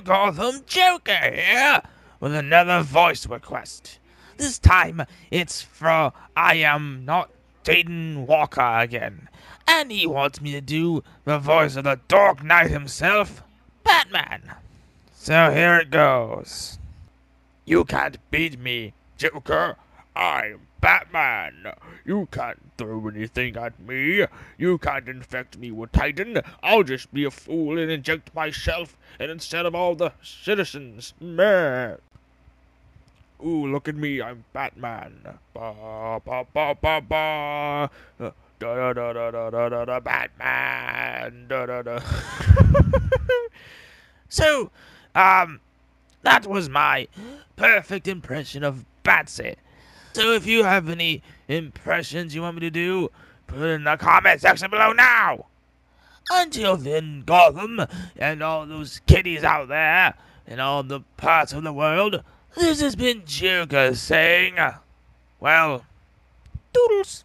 Gotham Joker here with another voice request. This time it's for I am not Jaidon Walker again, and he wants me to do the voice of the Dark Knight himself, Batman. So here it goes. You can't beat me, Joker. I'm Batman. You can't throw anything at me. You can't infect me with Titan. I'll just be a fool and inject myself and instead of all the citizens. Meh. Ooh, look at me, I'm Batman. Ba ba ba ba ba. Uh, Da da da da da da da Batman. Da da da. so, um, that was my perfect impression of Batsy. So if you have any impressions you want me to do, put it in the comment section below now. Until then, Gotham, and all those kiddies out there, in all the parts of the world, this has been Joker saying, well, doodles.